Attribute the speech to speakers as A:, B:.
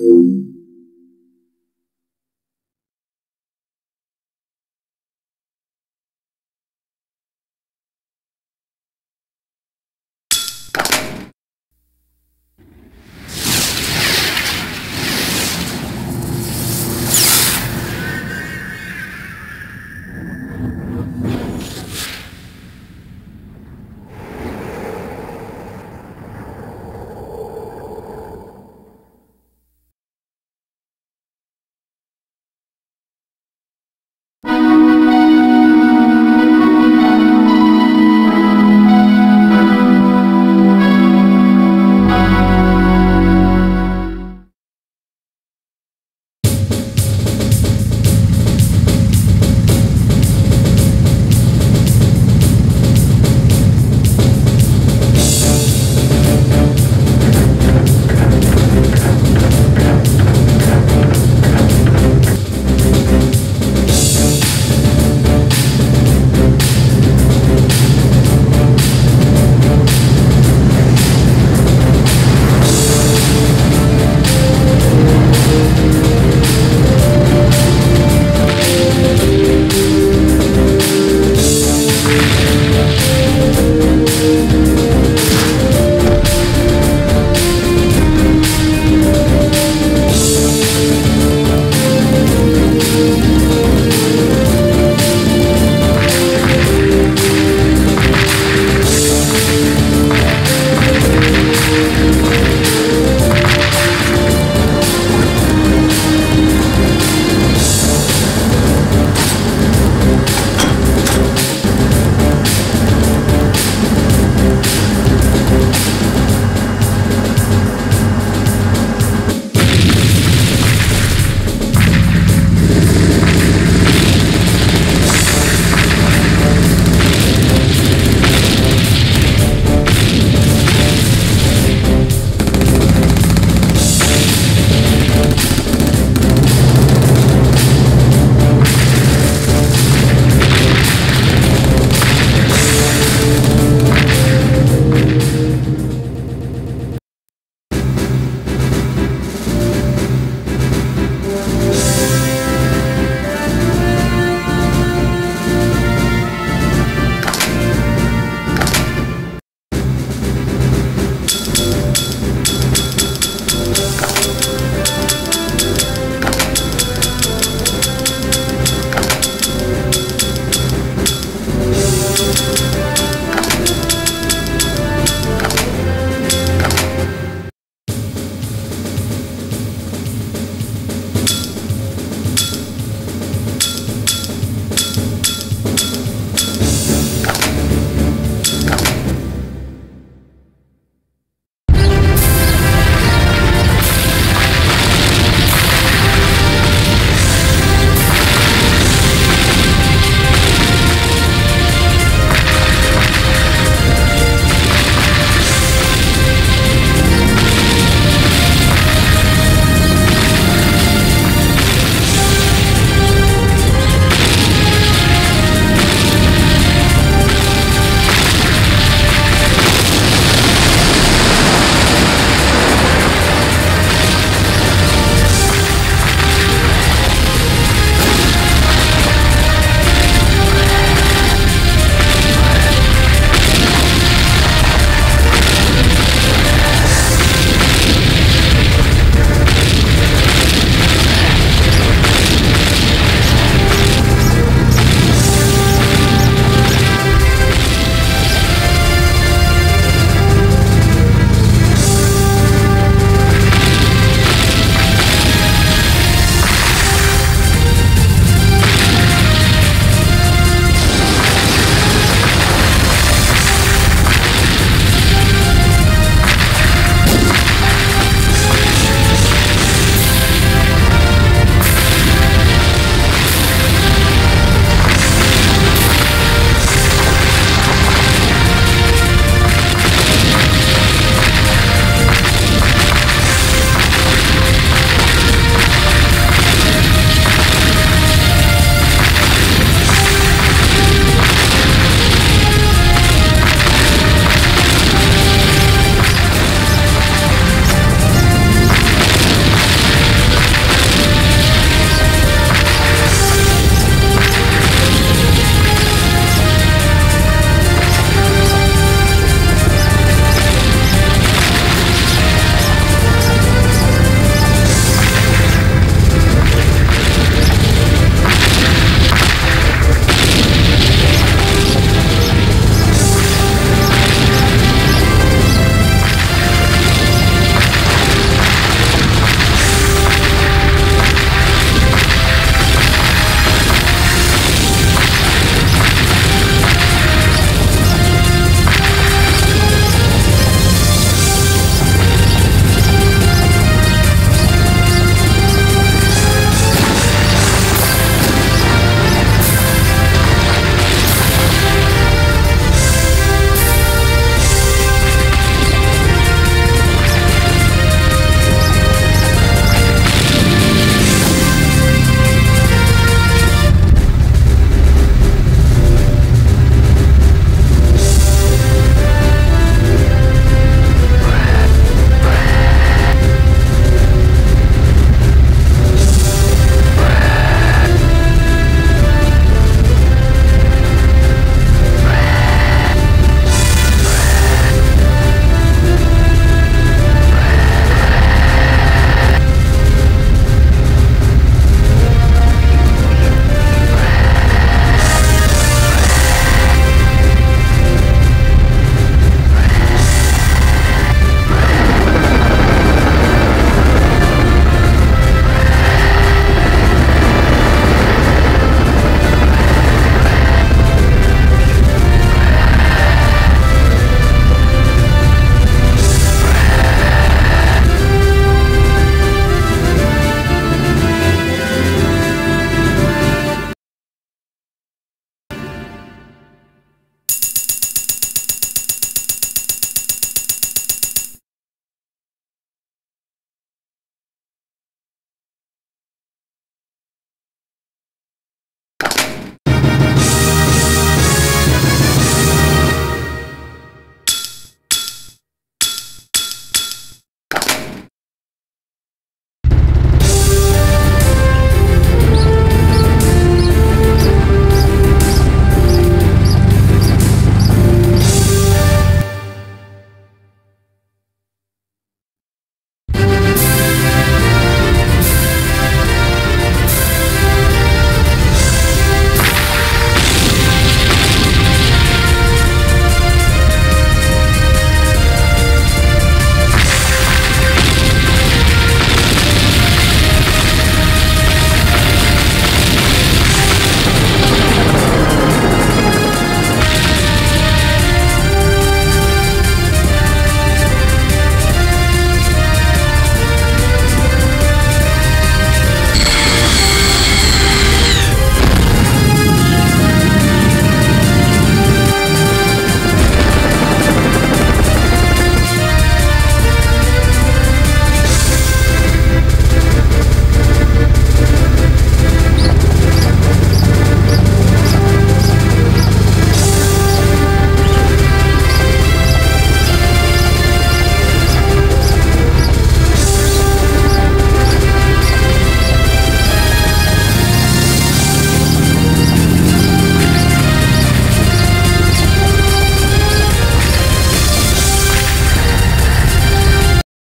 A: Música